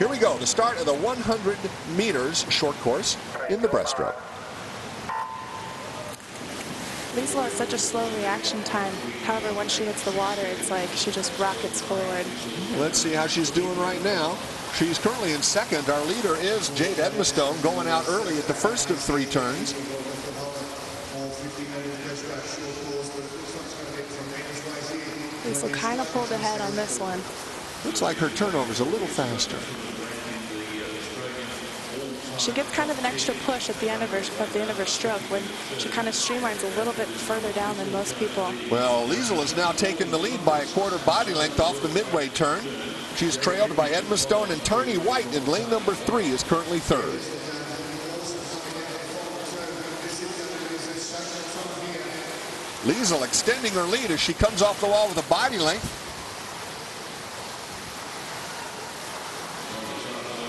Here we go, the start of the 100 meters short course in the breaststroke. Leisel has such a slow reaction time. However, once she hits the water, it's like she just rockets forward. Let's see how she's doing right now. She's currently in second. Our leader is Jade Edmistone going out early at the first of three turns. Leisel kind of pulled ahead on this one. Looks like her turnover's a little faster. She gets kind of an extra push at the end of her at the end of her stroke when she kind of streamlines a little bit further down than most people. Well, Leisel has now taken the lead by a quarter body length off the midway turn. She's trailed by Edmistone and Tarnee White in lane number three is currently third. Leisel extending her lead as she comes off the wall with a body length.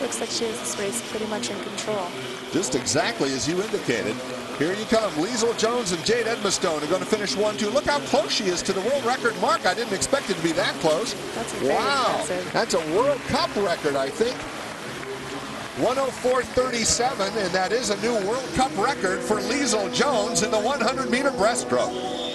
Looks like she has this race pretty much in control. Just exactly as you indicated. Here you come. Leisel Jones and Jade Edmistone are going to finish 1-2. Look how close she is to the world record mark. I didn't expect it to be that close. That's wow. Impressive. That's a World Cup record, I think. 104.37, and that is a new World Cup record for Leisel Jones in the 100-meter breaststroke.